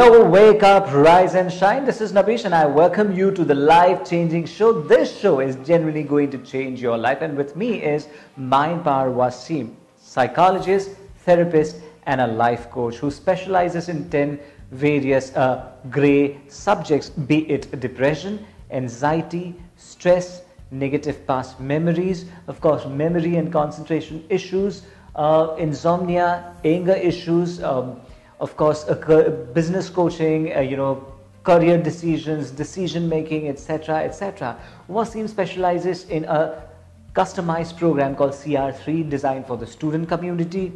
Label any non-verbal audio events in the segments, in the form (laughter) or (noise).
Hello, wake up, rise and shine. This is Nabish and I welcome you to the life changing show. This show is genuinely going to change your life, and with me is Mind Power Wasim, psychologist, therapist, and a life coach who specializes in 10 various uh, gray subjects be it depression, anxiety, stress, negative past memories, of course, memory and concentration issues, uh, insomnia, anger issues. Um, of course, business coaching, uh, you know, career decisions, decision making, etc., etc. Wasim specializes in a customized program called CR3 designed for the student community.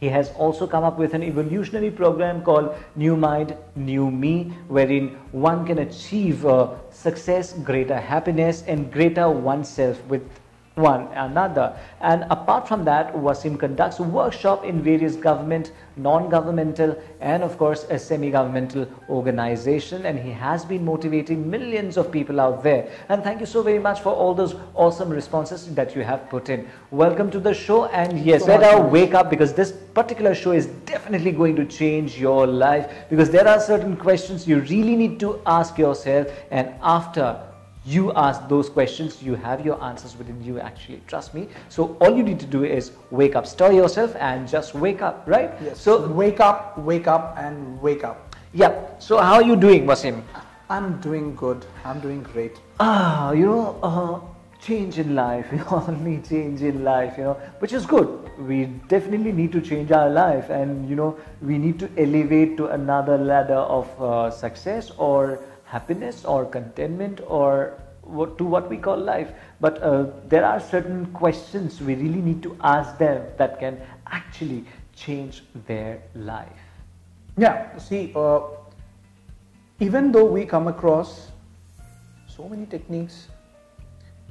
He has also come up with an evolutionary program called New Mind, New Me, wherein one can achieve uh, success, greater happiness, and greater oneself with one another. And apart from that, Wasim conducts workshop in various government, non-governmental, and of course a semi-governmental organization. And he has been motivating millions of people out there. And thank you so very much for all those awesome responses that you have put in. Welcome to the show. And yes, so better wake up because this particular show is definitely going to change your life because there are certain questions you really need to ask yourself. And after you ask those questions you have your answers within you actually trust me. So all you need to do is wake up. Stir yourself and just wake up right? Yes. So wake up wake up and wake up. Yeah so how are you doing wasim? I'm doing good. I'm doing great. Ah you know uh, change in life. (laughs) You know only change in life you know which is good. We definitely need to change our life and you know we need to elevate to another ladder of uh, success or happiness or contentment or what, to what we call life. But uh, there are certain questions we really need to ask them that can actually change their life. Yeah, see, uh, even though we come across so many techniques,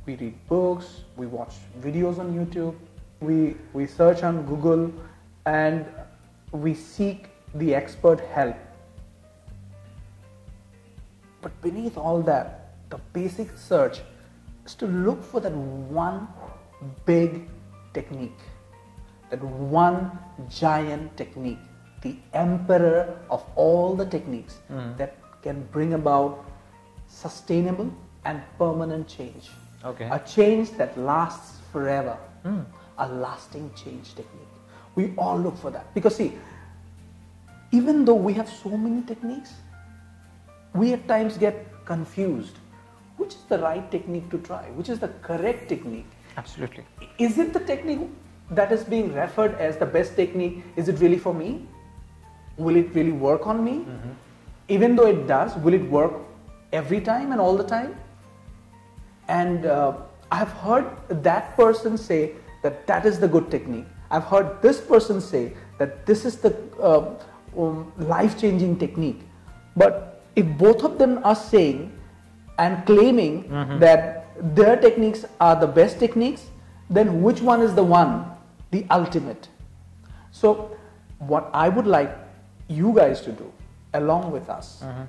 we read books, we watch videos on YouTube, we, we search on Google, and we seek the expert help but beneath all that, the basic search is to look for that one big technique, that one giant technique, the emperor of all the techniques mm. that can bring about sustainable and permanent change. Okay. A change that lasts forever. Mm. A lasting change technique. We all look for that. Because see, even though we have so many techniques, we at times get confused. Which is the right technique to try? Which is the correct technique? Absolutely. Is it the technique that is being referred as the best technique? Is it really for me? Will it really work on me? Mm-hmm. Even though it does, will it work every time and all the time? And uh, I've heard that person say that that is the good technique. I've heard this person say that this is the uh, um, life changing technique. But if both of them are saying and claiming mm-hmm. that their techniques are the best techniques, then which one is the one, the ultimate? So, what I would like you guys to do along with us, mm-hmm.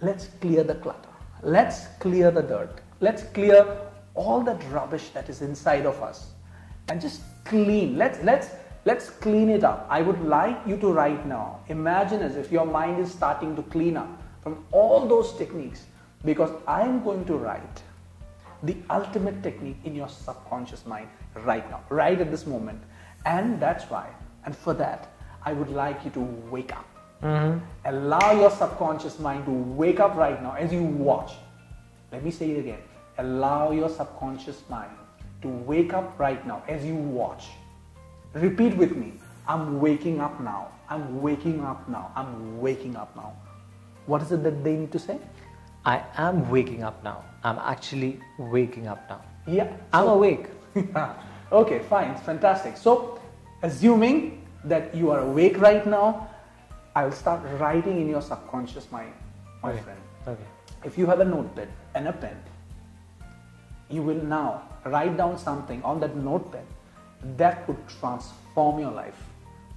let's clear the clutter, let's clear the dirt, let's clear all that rubbish that is inside of us and just clean. Let's, let's, Let's clean it up. I would like you to right now imagine as if your mind is starting to clean up from all those techniques because I am going to write the ultimate technique in your subconscious mind right now, right at this moment. And that's why, and for that, I would like you to wake up. Mm-hmm. Allow your subconscious mind to wake up right now as you watch. Let me say it again. Allow your subconscious mind to wake up right now as you watch. Repeat with me. I'm waking up now. I'm waking up now. I'm waking up now. What is it that they need to say? I am waking up now. I'm actually waking up now. Yeah. I'm so, awake. (laughs) okay, fine. Fantastic. So, assuming that you are awake right now, I will start writing in your subconscious mind, my okay. friend. Okay. If you have a notepad and a pen, you will now write down something on that notepad that could transform your life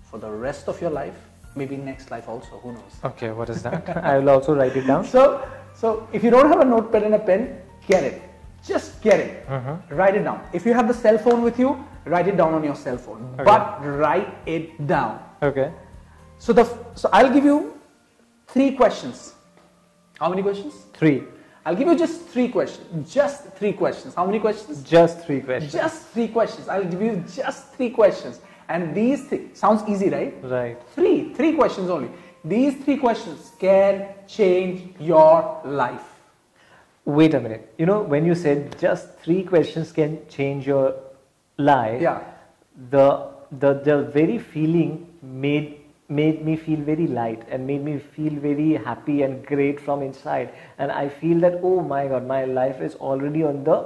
for the rest of your life maybe next life also who knows okay what is that (laughs) i will also write it down so so if you don't have a notepad and a pen get it just get it uh-huh. write it down if you have the cell phone with you write it down on your cell phone okay. but write it down okay so the so i'll give you three questions. How many questions? Three. I'll give you just three questions. Just three questions. How many questions? Just three questions. Just three questions. I'll give you just three questions. And these three sounds easy, right? Right. Three, three questions only. These three questions can change your life. Wait a minute. You know, when you said just three questions can change your life, Yeah. the the the very feeling made made me feel very light and made me feel very happy and great from inside and i feel that oh my god my life is already on the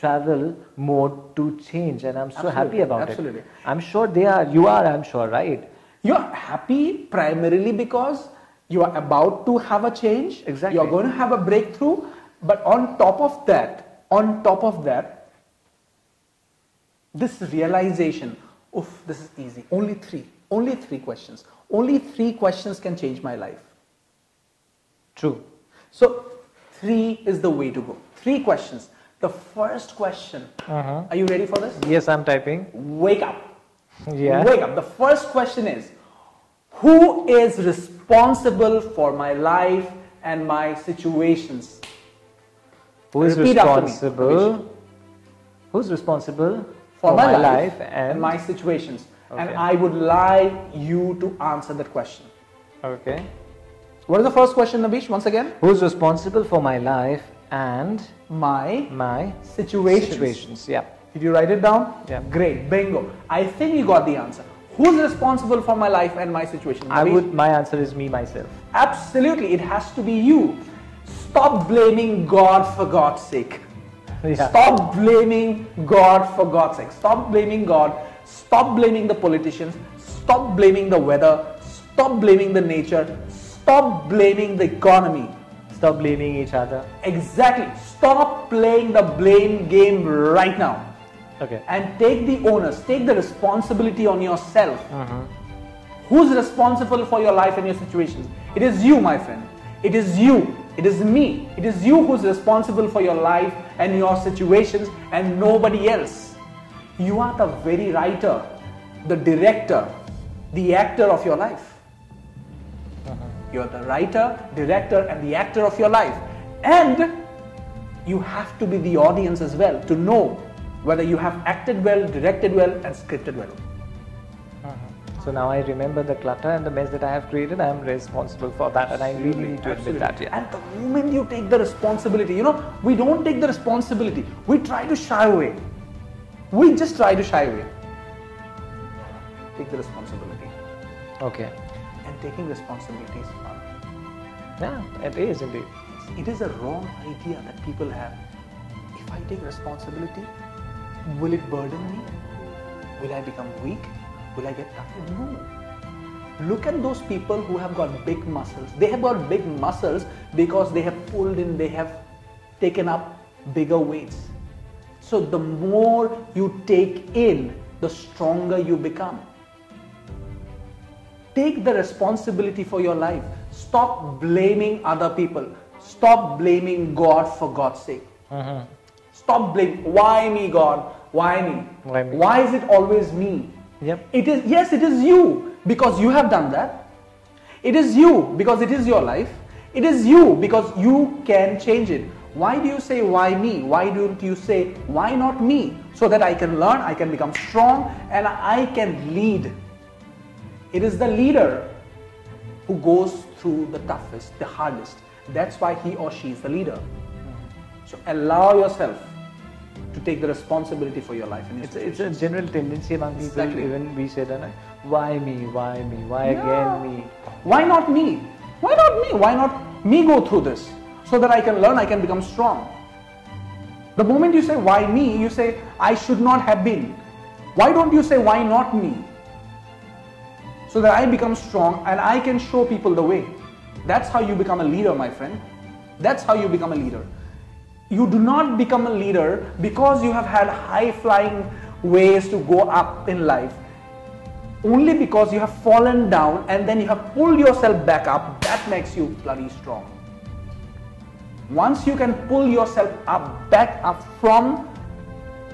travel mode to change and i'm so happy Absolutely, about absolutely. it i'm sure they are you are i'm sure right You're happy primarily because you are about to have a change. Exactly. You're going to have a breakthrough. But on top of that, on top of that, this realization, oof, this is easy. Only three, only three questions. Only three questions can change my life. true So, three is the way to go. Three questions. The first question, Uh-huh. are you ready for this? yes i'm typing Wake up. Yeah Wake up. The first question is Who is responsible for my life and my situations? who is Repeat responsible who's responsible For, my, life, and my situations. And I would like you to answer that question. okay What is the first question, Nabish? Once again, who's responsible for my life and my my situations. situations yeah Did you write it down? Yeah. Great. Bingo. I think you got the answer. Who's responsible for my life and my situation? i would my answer is me myself Absolutely. It has to be you. Stop blaming God for God's sake. Yeah. Stop blaming God for God's sake. Stop blaming God. Stop blaming the politicians. Stop blaming the weather. Stop blaming the nature. Stop blaming the economy. stop blaming each other Exactly. Stop playing the blame game right now. Okay And take the onus, take the responsibility on yourself. Uh-huh. Who's responsible for your life and your situations? It is you, my friend. It is you. It is me. It is you who's responsible for your life and your situations and nobody else. You are the very writer, the director, the actor of your life. Uh-huh. You're the writer, director, and the actor of your life. And you have to be the audience as well to know whether you have acted well, directed well, and scripted well. Uh-huh. so now i remember the clutter and the mess that i have created i am responsible for that and i really need to admit that yeah And the moment you take the responsibility, you know, we don't take the responsibility. We try to shy away. We just try to shy away. Take the responsibility. okay And taking responsibility is fun. yeah it is indeed It is a wrong idea that people have. If I take responsibility, will it burden me? Will I become weak? Will I get tired? No. Look at those people who have got big muscles. They have got big muscles because they have pulled in, they have taken up bigger weights. So the more you take in, the stronger you become. Take the responsibility for your life. Stop blaming other people. Stop blaming God for God's sake. Mm-hmm. Stop blaming. Why me, God? Why me? Why me? Why is it always me? Yep. It is yes, it is you because you have done that. It is you because it is your life. It is you because you can change it. Why do you say why me? Why don't you say why not me? So that I can learn, I can become strong, and I can lead. It is the leader who goes through the toughest, the hardest. That's why he or she is the leader. So allow yourself to take the responsibility for your life. And It's, it's a general tendency among people, Exactly. even we say that, why me, why me, why Yeah. again me? Why not me? Why not me? Why not me go through this so that I can learn, I can become strong? The moment you say why me, you say I should not have been. Why don't you say why not me? So that I become strong and I can show people the way. That's how you become a leader, my friend. That's how you become a leader. You do not become a leader because you have had high flying ways to go up in life only because you have fallen down and then you have pulled yourself back up, that makes you bloody strong. Once you can pull yourself up, back up from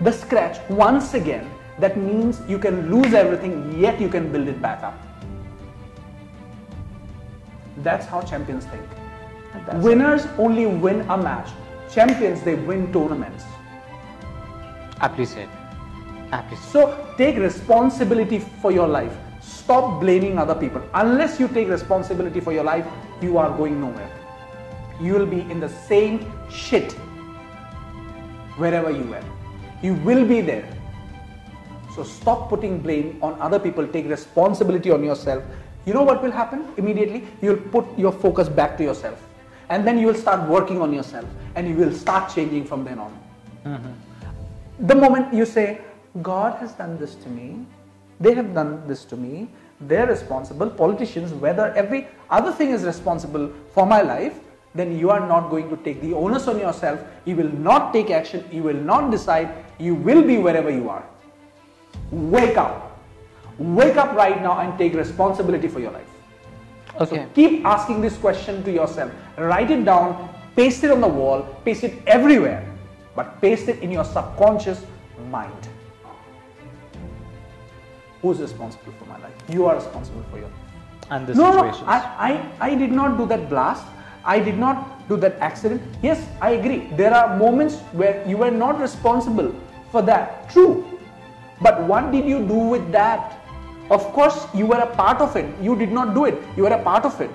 the scratch once again, that means you can lose everything, yet you can build it back up. That's how champions think. Winners only win a match. Champions, they win tournaments. aptly said. Aptly said. So take responsibility for your life. Stop blaming other people. Unless you take responsibility for your life, you are going nowhere. You will be in the same shit wherever you are. You will be there. So stop putting blame on other people. Take responsibility on yourself. You know what will happen immediately? You will put your focus back to yourself. And then you will start working on yourself and you will start changing from then on. Mm-hmm. The moment you say, God has done this to me, they have done this to me, they're responsible, politicians, whether every other thing is responsible for my life, then you are not going to take the onus on yourself. You will not take action, you will not decide, you will be wherever you are. Wake up. Wake up right now and take responsibility for your life. Okay. So keep asking this question to yourself. Write it down, paste it on the wall, paste it everywhere, but paste it in your subconscious mind. Who's responsible for my life? You are responsible for your life. and the No, no. I, I, I did not do that blast. I did not do that accident. Yes, I agree. There are moments where you were not responsible for that. True. But what did you do with that? Of course, you were a part of it. You did not do it. You were a part of it.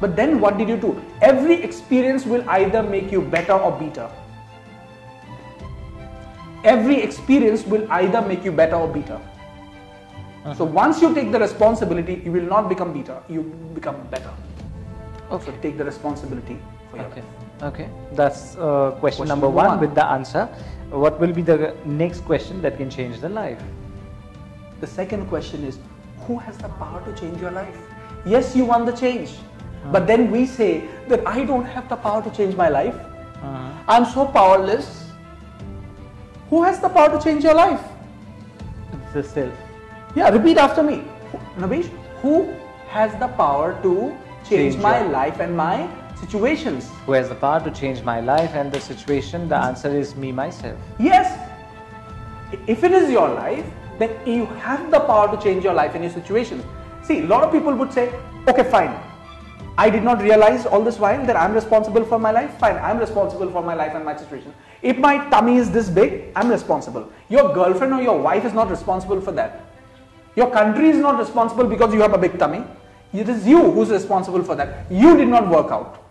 But then what did you do? Every experience will either make you better or bitter. Every experience will either make you better or bitter. So once you take the responsibility, you will not become bitter. You become better. Okay. So take the responsibility for Okay. life. Okay. That's uh, question, Question number number one, one. with the answer. What will be the next question that can change the life? The second question is, who has the power to change your life? Yes, you want the change. Uh-huh. But then we say that I don't have the power to change my life. Uh-huh. I'm so powerless. Who has the power to change your life? It's the self. Yeah, repeat after me. Nabish, who has the power to change Change my your- life and my situations? Who has the power to change my life and the situation? The answer is me, myself. Yes. If it is your life, then you have the power to change your life and your situations. See, a lot of people would say, okay, fine. I did not realize all this while that I'm responsible for my life. Fine, I'm responsible for my life and my situation. If my tummy is this big, I'm responsible. Your girlfriend or your wife is not responsible for that. Your country is not responsible because you have a big tummy. It is you who's responsible for that. You did not work out.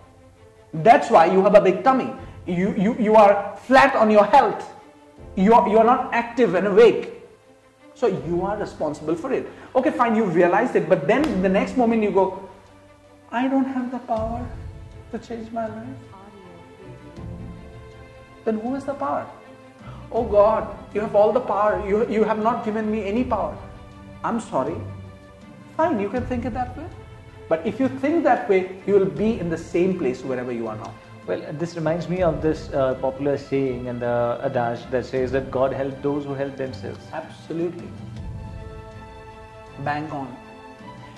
That's why you have a big tummy. You, you, you are flat on your health. You are, you are not active and awake. So you are responsible for it. Okay, fine, you realized it, but then the next moment you go, I don't have the power to change my life. Then who has the power? Oh God, you have all the power. You, you have not given me any power. I'm sorry. Fine, you can think it that way. But if you think that way, you will be in the same place wherever you are now. Well, this reminds me of this uh, popular saying and the adage that says that God help those who help themselves. Absolutely. Bang on.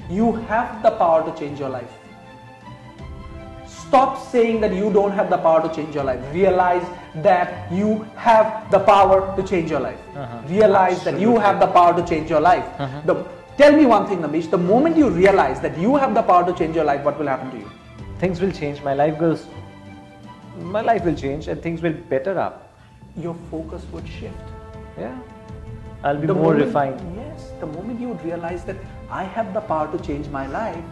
You have the power to change your life. Stop saying that you don't have the power to change your life. Realize that you have the power to change your life. Uh-huh. Realize that you have the power to change your life. The, tell me one thing, Nabish. The moment you realize that you have the power to change your life, what will happen to you? Things will change. My life goes. My life will change and things will better up. Your focus would shift. Yeah. I'll be the more moment, refined. Yes, the moment you would realize that I have the power to change my life,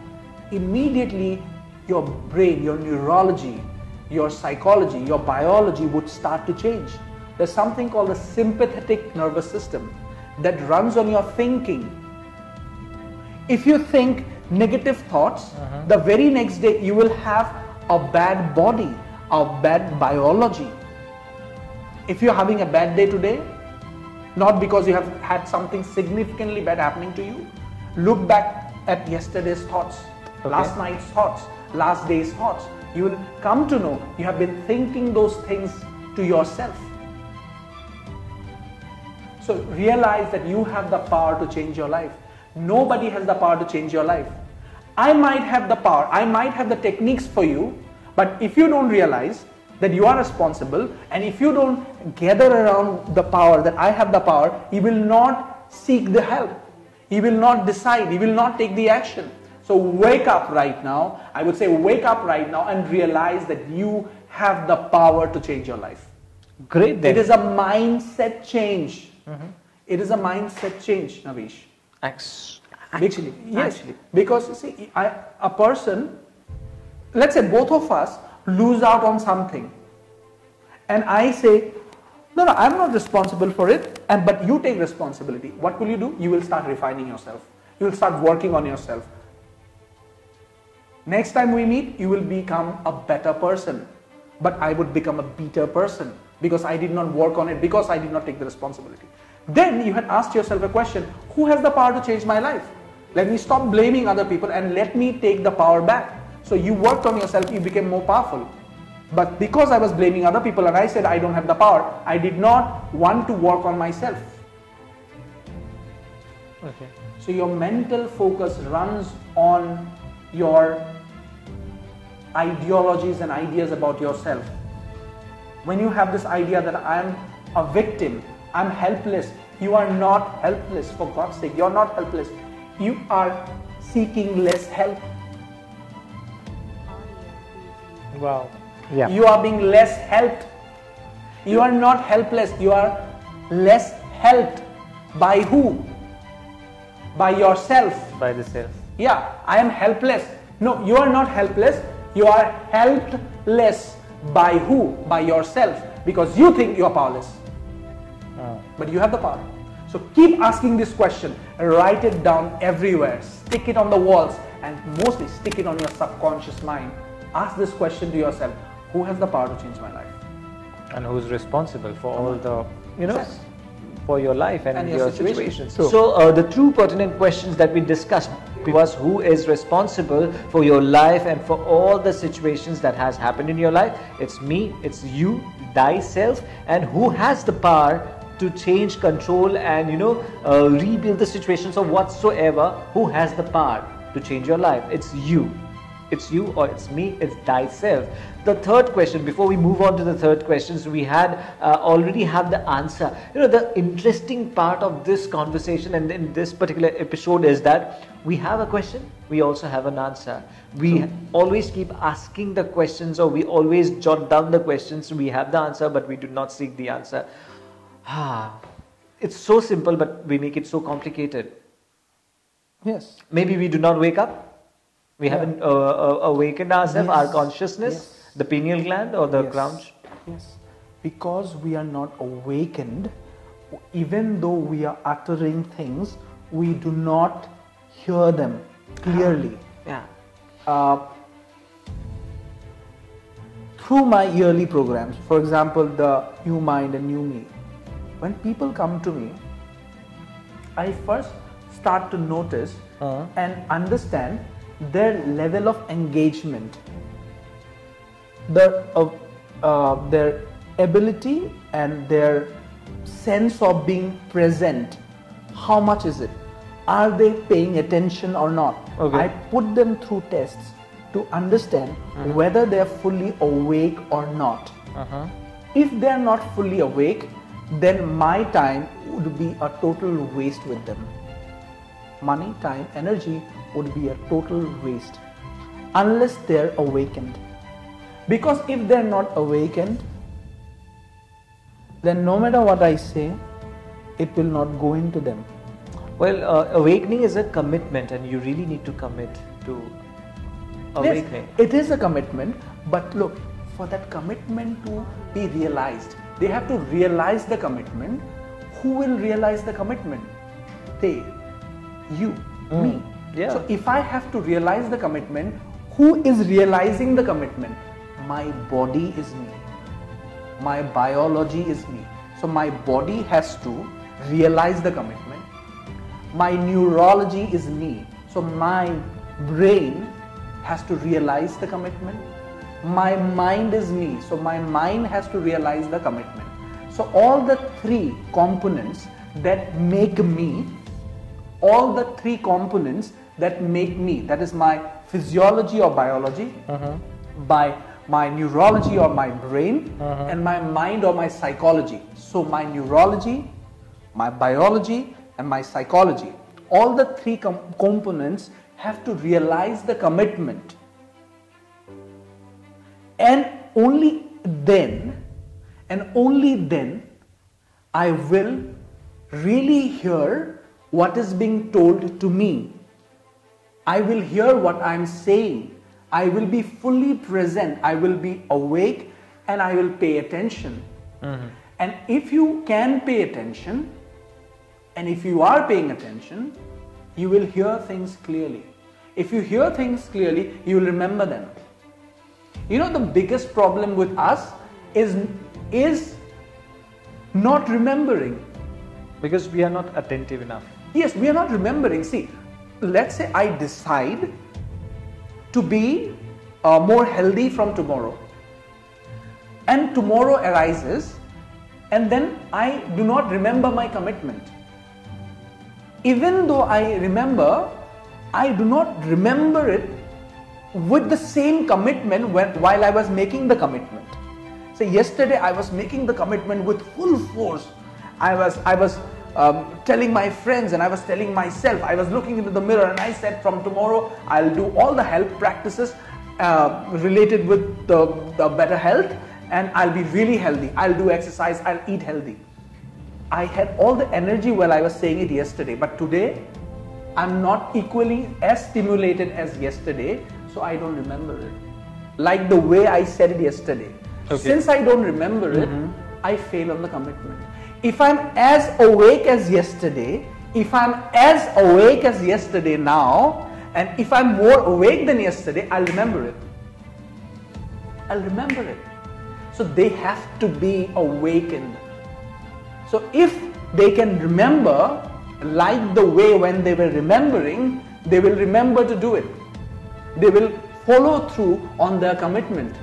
immediately your brain, your neurology, your psychology, your biology would start to change. There's something called the sympathetic nervous system that runs on your thinking. If you think negative thoughts, uh-huh. the very next day you will have a bad body, a bad biology. If you're having a bad day today, not because you have had something significantly bad happening to you. Look back at yesterday's thoughts, Okay. last night's thoughts, last day's thoughts. You will come to know you have been thinking those things to yourself. So realize that you have the power to change your life. Nobody has the power to change your life. I might have the power, I might have the techniques for you, but if you don't realize that you are responsible and if you don't gather around the power that I have the power, you will not seek the help. You will not decide, you will not take the action. So wake up right now. I would say wake up right now and realize that you have the power to change your life. Great. Then. It is a mindset change. Mm-hmm. It is a mindset change, Navish. Bec- Actually, yes, actually. because you see, I, a person, let's say both of us lose out on something, and I say, no, no, I'm not responsible for it, and but you take responsibility. What will you do? You will start refining yourself. You will start working on yourself. Next time we meet, you will become a better person, but I would become a better person because I did not work on it because I did not take the responsibility. Then you had asked yourself a question: Who has the power to change my life? Let me stop blaming other people and let me take the power back. So you worked on yourself, you became more powerful. But because I was blaming other people and I said I don't have the power, I did not want to work on myself. Okay. So your mental focus runs on your ideologies and ideas about yourself. When you have this idea that I'm a victim, I'm helpless, you are not helpless for God's sake. You're not helpless. You are seeking less help. Wow. Yeah. You are being less helped. You are not helpless. You are less helped. By who? By yourself. By the self. Yeah, I am helpless. No, you are not helpless. You are helpless. By who? By yourself. Because you think you are powerless. Ah. But you have the power. So keep asking this question. Write it down everywhere. Stick it on the walls. And mostly stick it on your subconscious mind. Ask this question to yourself. Who has the power to change my life? and who's responsible for all the you know Yes. for your life and, And your your, situation. situation. So, uh, the two pertinent questions that we discussed was who is responsible for your life and for all the situations that has happened in your life. It's me, it's you, thyself, and who has the power to change, control, and you know uh, rebuild the situations or whatsoever. Who has the power to change your life? It's you it's you or it's me it's thyself. The third question before we move on to the third questions we had uh, already have the answer. You know the interesting part of this conversation and in this particular episode is that we have a question we also have an answer. We always keep asking the questions or we always jot down the questions. We have the answer but we do not seek the answer. Ah it's so simple but we make it so complicated. Yes. maybe we do not wake up we Yeah. haven't uh, uh, awakened ourselves our consciousness Yes. the pineal gland or the Yes. crown Yes. Because we are not awakened, even though we are uttering things, we do not hear them clearly. yeah Uh, through my yearly programs, for example, the New Mind and New Me, when people come to me, I first start to notice Uh-huh. and understand their level of engagement, their, uh, uh, their ability and their sense of being present. How much is it? Are they paying attention or not? Okay. I put them through tests to understand whether they are fully awake or not. uh-huh. If they are not fully awake, then my time would be a total waste with them. Money, time, energy would be a total waste unless they're awakened. Because if they're not awakened, then no matter what I say, it will not go into them. well uh, awakening is a commitment and you really need to commit to awakening Yes, it is a commitment, but look, for that commitment to be realized, they have to realize the commitment. Who will realize the commitment? They, you, me. Yeah. So if I have to realize the commitment, who is realizing the commitment? My body is me. My biology is me. So my body has to realize the commitment. My neurology is me. So my brain has to realize the commitment. My mind is me. So my mind has to realize the commitment. So all the three components that make me all the three components that make me that is my physiology or biology uh-huh. by my neurology or my brain uh-huh. and my mind or my psychology so my neurology my biology and my psychology all the three com- components have to realize the commitment. And only then, and only then, I will really hear what is being told to me. I will hear what I'm saying. I will be fully present. I will be awake and I will pay attention. Mm-hmm. And if you can pay attention, and if you are paying attention, you will hear things clearly. If you hear things clearly, you will remember them. You know, the biggest problem with us is, is not remembering. Because we are not attentive enough. Yes, we are not remembering. See, let's say I decide to be uh, more healthy from tomorrow, and tomorrow arises, and then I do not remember my commitment. Even though I remember, I do not remember it with the same commitment when, while I was making the commitment. So yesterday I was making the commitment with full force. I was I was um, telling my friends and I was telling myself. I was looking into the mirror and I said, from tomorrow I'll do all the health practices uh, related with the, the better health, and I'll be really healthy. I'll do exercise. I'll eat healthy. I had all the energy while I was saying it yesterday, but today I'm not equally as stimulated as yesterday, so I don't remember it. Like the way I said it yesterday. Okay. Since I don't remember it, I fail on the commitment. If I'm as awake as yesterday, if I'm as awake as yesterday now, and if I'm more awake than yesterday, I'll remember it. I'll remember it. So they have to be awakened. So if they can remember like the way when they were remembering, they will remember to do it. They will follow through on their commitment.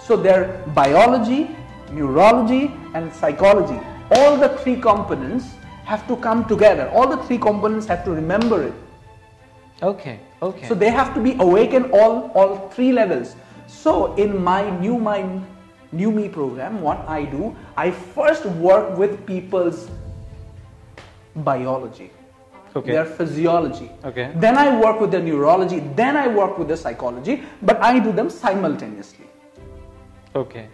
So their biology, neurology and psychology, all the three components have to come together. All the three components have to remember it. Okay, okay. So they have to be awakened all all three levels. So in my new mind, new me program, what I do, I first work with people's biology, Okay. their physiology. Okay. Then I work with their neurology. Then I work with their psychology. But I do them simultaneously. okay.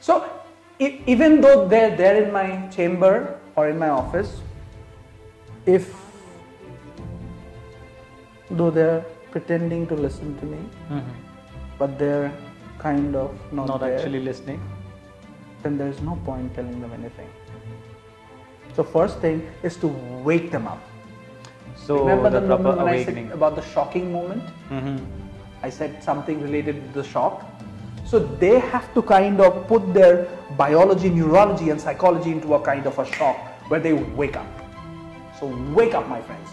So even though they're there in my chamber or in my office, if though they're pretending to listen to me, Mhm. but they're kind of not, Not there, actually listening. then there's no point telling them anything. So first thing is to wake them up. So Remember the, the, proper moment when I said about the shocking moment? Mhm. I said something related to the shock. So they have to kind of put their biology, neurology, and psychology into a kind of a shock where they wake up. So wake up, my friends.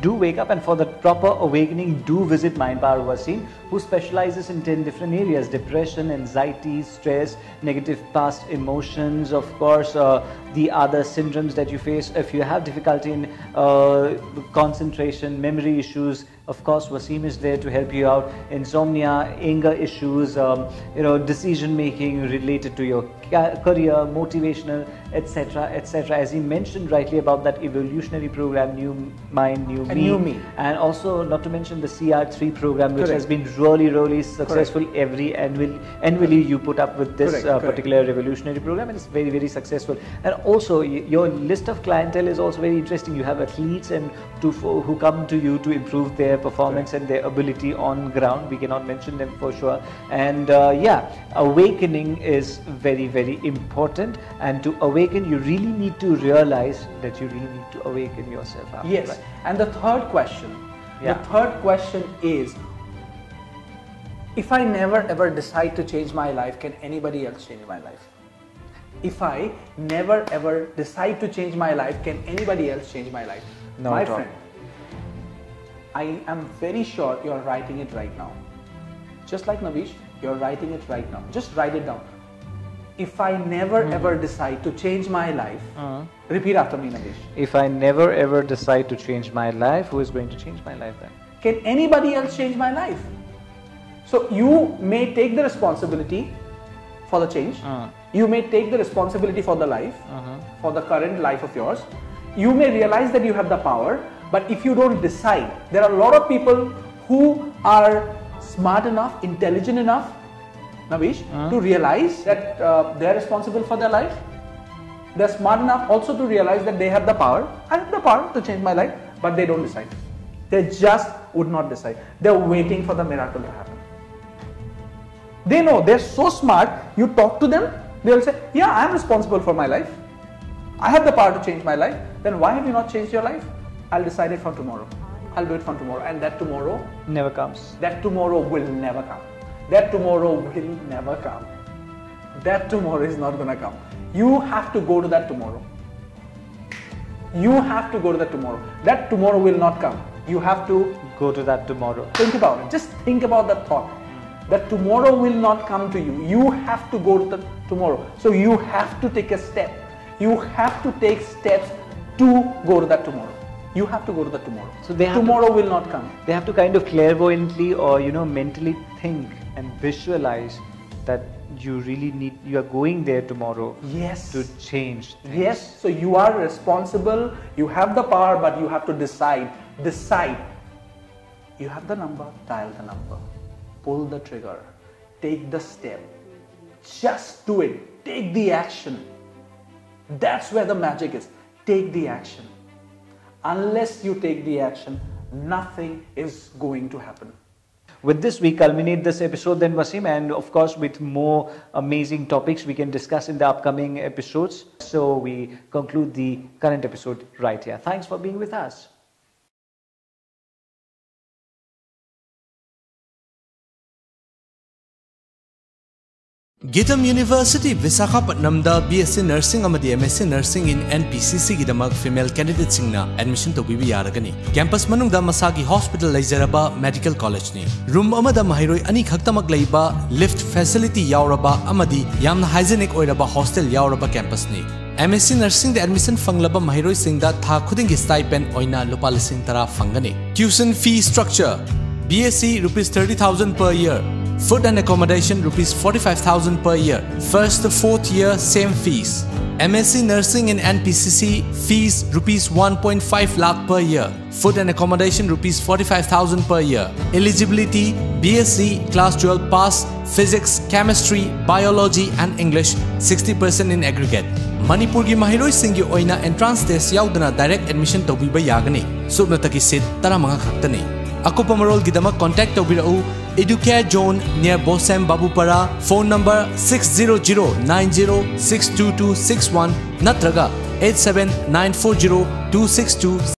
do wake up and for the proper awakening do visit mind power wasim who specializes in 10 different areas depression anxiety stress negative past emotions of course uh, the other syndromes that you face if you have difficulty in uh, concentration memory issues of course wasim is there to help you out insomnia anger issues um, you know decision making related to your career motivational etc etc as he mentioned rightly about that evolutionary program new mind new me, new me. and also not to mention the CR3 program, which Correct. has been really, really successful. Every annual, annually you put up with this Correct, uh, correct. particular revolutionary program, and it's very, very successful. And also, your list of clientele is also very interesting. You have athletes and to who come to you to improve their performance and their ability on ground. We cannot mention them for sure. And uh, yeah, awakening is very, very important. And to awaken, you really need to realize that you really need to awaken yourself. After Yes. that. And the third question. Yeah. The third question is if I never ever decide to change my life, can anybody else change my life? If I never ever decide to change my life, can anybody else change my life? No, my friend, I am very sure you're writing it right now. Just like Navish, you're writing it right now. Just write it down. If I never Hmm. ever decide to change my life, repeat after me, Navish. If I never ever decide to change my life, who is going to change my life then? Can anybody else change my life? So you may take the responsibility for the change. Mm. You may take the responsibility for the life, for the current life of yours. You may realize that you have the power, But if you don't decide, there are a lot of people who are smart enough, intelligent enough, Navish, Uh-huh. to realize that uh, they are responsible for their life. They're smart enough also to realize that they have the power. I have the power to change my life, but they don't decide. They just would not decide. They're waiting for the miracle to happen. They know they're so smart. You talk to them, they'll say, Yeah, I'm responsible for my life. I have the power to change my life. Then why have you not changed your life? I'll decide it from tomorrow. I'll do it from tomorrow. And that tomorrow, Never comes. that tomorrow will never come. That tomorrow will never come. That tomorrow is not gonna come. You have to go to that tomorrow. You have to go to that tomorrow. That tomorrow will not come. You have to Go to that tomorrow. think about it. Just think about that thought. That tomorrow will not come to you. You have to go to the tomorrow. So you have to take a step. You have to take steps to go to that tomorrow. You have to go to that tomorrow. So they have to- tomorrow will not come. They have to kind of clairvoyantly or you know mentally think and visualize that you really need you are going there tomorrow Yes. to change. things. Yes, so you are responsible, you have the power, but you have to decide. Decide. You have the number, dial the number, pull the trigger, take the step. Just do it. Take the action. That's where the magic is. Take the action. Unless you take the action, nothing is going to happen. With this, we culminate this episode, then Wasim, and of course, with more amazing topics we can discuss in the upcoming episodes. So, we conclude the current episode right here. Thanks for being with us. GITAM university ꯕꯤꯁꯥꯈꯥꯄꯠꯅꯝꯗ B S C nursing ꯑꯃꯗꯤ M S C nursing in N P C ꯁꯤꯒꯤꯗꯃꯛ female ꯀꯦꯟꯗꯤꯗꯦꯠꯁꯤꯡꯅ admission ꯇꯧꯕꯤꯕ ꯌꯥꯔꯒꯅꯤ campus ꯃꯅꯨꯡꯗ ꯃꯁꯥꯒꯤ hospital ꯂꯩꯖꯔꯕ medical ꯀꯣꯂꯦꯖꯅꯤ room ꯑꯃꯗ ꯃꯍꯩꯔꯣꯏ ꯑꯅꯤ ꯈꯛꯇꯃꯛ ꯂꯩꯕ ꯂꯤꯐꯠ ꯐꯦꯁꯤꯂꯤꯇꯤ ꯌꯥꯎꯔꯕ ꯑꯃꯗꯤ ꯌꯥꯝꯅ ꯍꯥꯏꯖꯦꯅꯤꯛ ꯑꯣꯏꯔꯕ ꯍꯣꯁꯇꯦꯜ ꯌꯥꯎꯔꯕ ꯀꯦꯝꯄꯁꯅꯤ ꯑꯦꯝ ꯑꯦꯁ ꯁꯤ ꯅꯔꯁꯤꯡꯗ ꯑꯦꯗꯃꯤꯁꯟ ꯐꯪꯂꯕ ꯃꯍꯩꯔꯣꯏꯁꯤꯡꯗ ꯊꯥ ꯈꯨꯗꯤꯡꯒꯤ ꯁ꯭ꯇꯥꯏꯄꯦꯟ ꯑꯣꯏꯅ ꯂꯨꯄꯥ ꯂꯤꯁꯤꯡ ꯇꯔꯥ ꯐꯪꯒꯅꯤ tuition fee structure B S C rupees thirty thousand per year Food and accommodation rupees 45,000 per year. First to fourth year same fees. MSc nursing in NPCC fees rupees 1.5 lakh per year. Food and accommodation rupees 45,000 per year. Eligibility BSc class 12 pass physics, chemistry, biology and English 60% in aggregate. Manipur ki mahiroi singi oina entrance test yaudana direct admission tobiba yagani. Subnataki sit mga khakta ni. Akupamarol gidama contact tobirau Educare Zone near Bosem Babupara phone number 60090622261 natraga 879402626